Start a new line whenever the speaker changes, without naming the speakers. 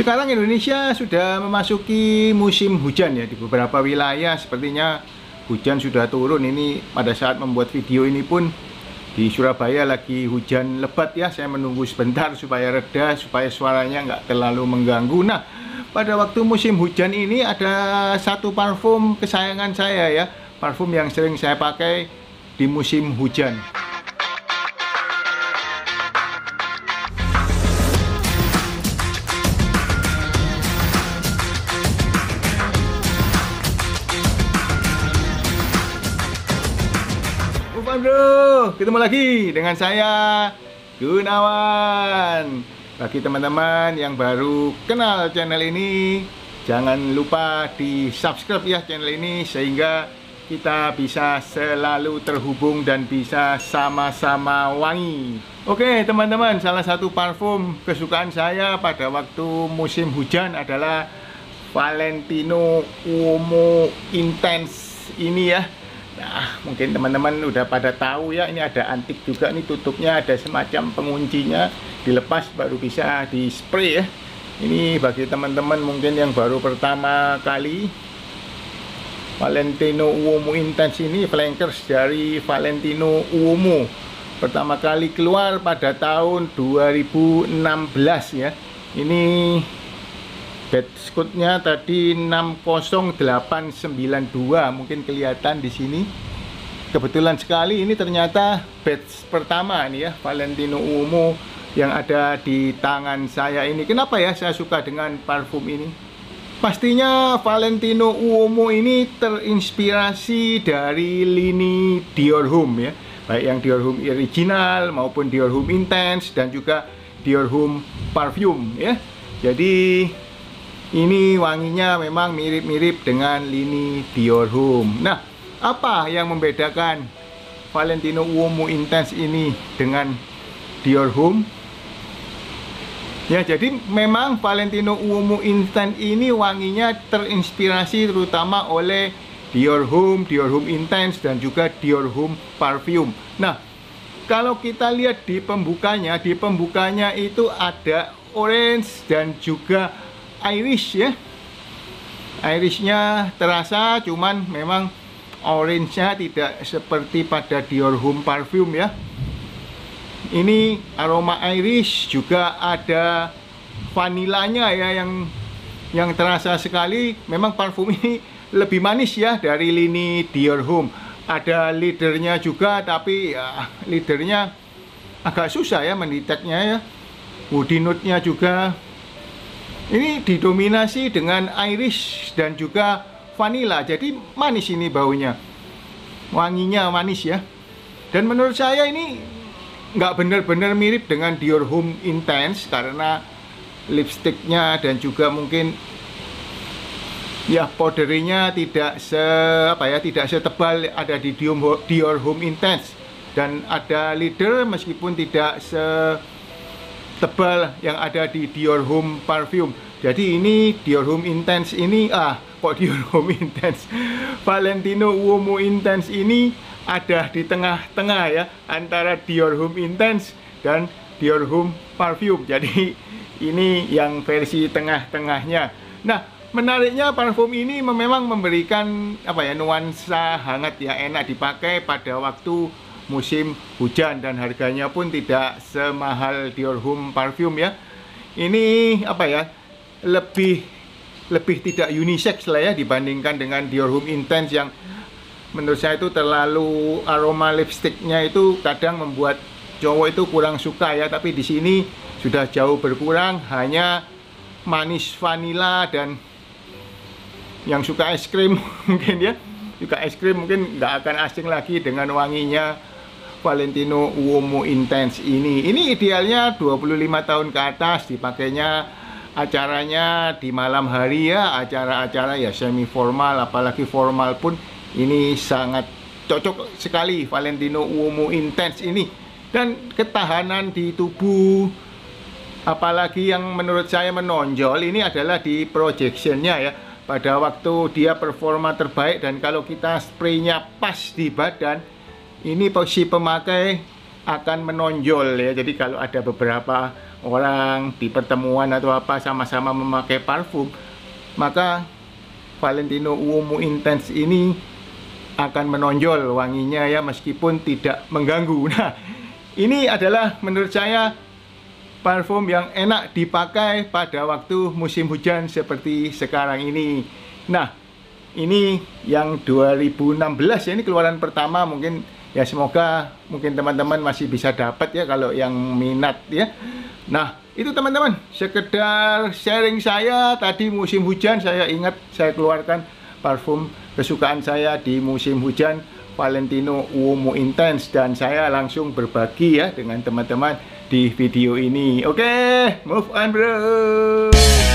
Sekarang Indonesia sudah memasuki musim hujan ya di beberapa wilayah. Sepertinya hujan sudah turun. Ini pada saat membuat video ini pun di Surabaya lagi hujan lebat ya. Saya menunggu sebentar supaya reda supaya suaranya nggak terlalu mengganggu. Nah pada waktu musim hujan ini ada satu parfum kesayangan saya ya. Parfum yang sering saya pakai di musim hujan bro, ketemu lagi dengan saya Gunawan. Bagi teman-teman yang baru kenal channel ini, jangan lupa di subscribe ya channel ini sehingga kita bisa selalu terhubung dan bisa sama-sama wangi. Oke teman-teman, salah satu parfum kesukaan saya pada waktu musim hujan adalah Valentino Uomo Intense ini ya Nah, mungkin teman-teman udah pada tahu ya, ini ada antik juga nih tutupnya, ada semacam penguncinya, dilepas baru bisa di spray ya. Ini bagi teman-teman mungkin yang baru pertama kali Valentino Uomo Intense ini flankers dari Valentino Uomo pertama kali keluar pada tahun 2016 ya. Ini bed scootnya tadi 60892 mungkin kelihatan di sini. Kebetulan sekali ini ternyata bed pertama ini ya Valentino Uomo yang ada di tangan saya ini. Kenapa ya saya suka dengan parfum ini? Pastinya Valentino Uomo ini terinspirasi dari lini Dior Home ya. Baik yang Dior Home original maupun Dior Home Intense dan juga Dior Home Parfum ya. Jadi ini wanginya memang mirip-mirip dengan lini Dior Home. Nah, apa yang membedakan Valentino Uomo Intense ini dengan Dior Home? Ya, jadi memang Valentino Uomo Intense ini wanginya terinspirasi terutama oleh Dior Home, Dior Home Intense dan juga Dior Home Parfum. Nah, kalau kita lihat di pembukanya, di pembukanya itu ada orange dan juga iris ya. Irisnya terasa cuman memang orange-nya tidak seperti pada Dior Home Parfum ya. Ini aroma iris juga ada vanilanya ya yang yang terasa sekali. Memang parfum ini lebih manis ya dari lini Dior Home. Ada leadernya juga tapi ya leadernya agak susah ya mendeteknya ya. Woody note-nya juga ini didominasi dengan iris dan juga vanilla. Jadi manis ini baunya. Wanginya manis ya. Dan menurut saya ini nggak benar-benar mirip dengan Dior Home Intense karena lipsticknya dan juga mungkin ya powderinya tidak se apa ya tidak setebal ada di Dior Home Intense dan ada leader meskipun tidak se tebal yang ada di Dior Home Parfum. Jadi ini Dior Home Intense ini ah kok Dior Home Intense Valentino Uomo Intense ini ada di tengah-tengah ya antara Dior Home Intense dan Dior Home Parfum. Jadi ini yang versi tengah-tengahnya. Nah, menariknya parfum ini memang memberikan apa ya nuansa hangat ya enak dipakai pada waktu musim hujan dan harganya pun tidak semahal Dior Home Parfum ya. Ini apa ya? Lebih lebih tidak unisex lah ya dibandingkan dengan Dior Home Intense yang menurut saya itu terlalu aroma lipsticknya itu kadang membuat cowok itu kurang suka ya tapi di sini sudah jauh berkurang hanya manis vanilla dan yang suka es krim mungkin ya juga es krim mungkin nggak akan asing lagi dengan wanginya Valentino Uomo Intense ini. Ini idealnya 25 tahun ke atas dipakainya acaranya di malam hari ya, acara-acara ya semi formal apalagi formal pun ini sangat cocok sekali Valentino Uomo Intense ini. Dan ketahanan di tubuh apalagi yang menurut saya menonjol ini adalah di projectionnya ya pada waktu dia performa terbaik dan kalau kita spraynya pas di badan ini si pemakai akan menonjol ya. Jadi kalau ada beberapa orang di pertemuan atau apa sama-sama memakai parfum maka Valentino Uomo Intense ini akan menonjol wanginya ya meskipun tidak mengganggu. Nah ini adalah menurut saya parfum yang enak dipakai pada waktu musim hujan seperti sekarang ini. Nah ini yang 2016 ya ini keluaran pertama. Mungkin ya semoga mungkin teman-teman masih bisa dapat ya kalau yang minat ya. Nah itu teman-teman sekedar sharing saya. Tadi musim hujan saya ingat saya keluarkan parfum kesukaan saya di musim hujan Valentino Uomo Intense. Dan saya langsung berbagi ya dengan teman-teman di video ini. Oke move on bro